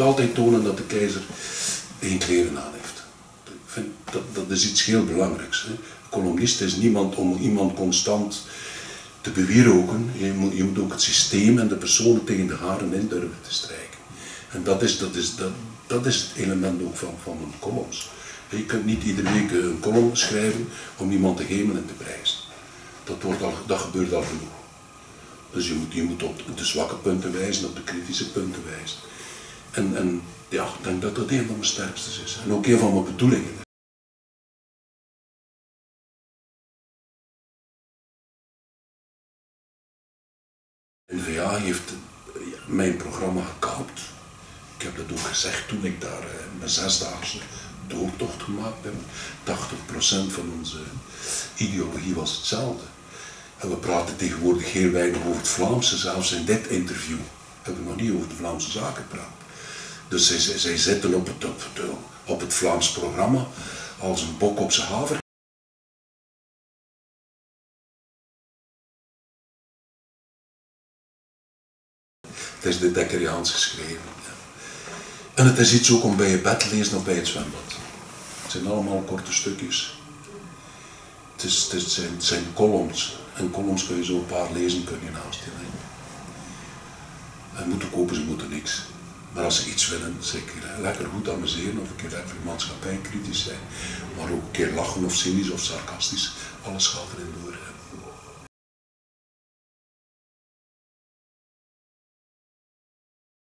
altijd tonen dat de keizer geen kleren aan heeft. Ik vind dat, dat is iets heel belangrijks. Hè. Een is niemand om iemand constant te bewieroken. Je moet, je moet ook het systeem en de personen tegen de haren in durven te strijken. En dat is, dat is, dat is het element ook van, van een columns. Je kunt niet iedere week een column schrijven om iemand te hemelen en te prijzen. Dat, wordt al, dat gebeurt al genoeg. Dus je moet, je moet op de zwakke punten wijzen, op de kritische punten wijzen. En, en ja, ik denk dat dat een van mijn sterkste is. En ook een van mijn bedoelingen. N-VA heeft mijn programma gekaapt. Ik heb dat ook gezegd toen ik daar eh, mijn zesdaagse doortocht gemaakt heb. 80% van onze ideologie was hetzelfde. En we praten tegenwoordig heel weinig over het Vlaamse, zelfs in dit interview hebben we nog niet over de Vlaamse zaken gepraat. Dus zij, zij zitten op het, op, het, Vlaams programma als een bok op zijn haver. Het is de Dekkeriaans geschreven. En het is iets ook om bij je bed te lezen of bij het zwembad. Het zijn allemaal korte stukjes. Het, is, zijn, het zijn columns. En columns kun je zo een paar lezen, kun je naast je leggen. En moeten kopen, ze moeten niks. Maar als ze iets willen, zeker lekker goed amuseren of een keer lekker maatschappijkritisch zijn. Maar ook een keer lachen of cynisch of sarcastisch. Alles gaat erin door.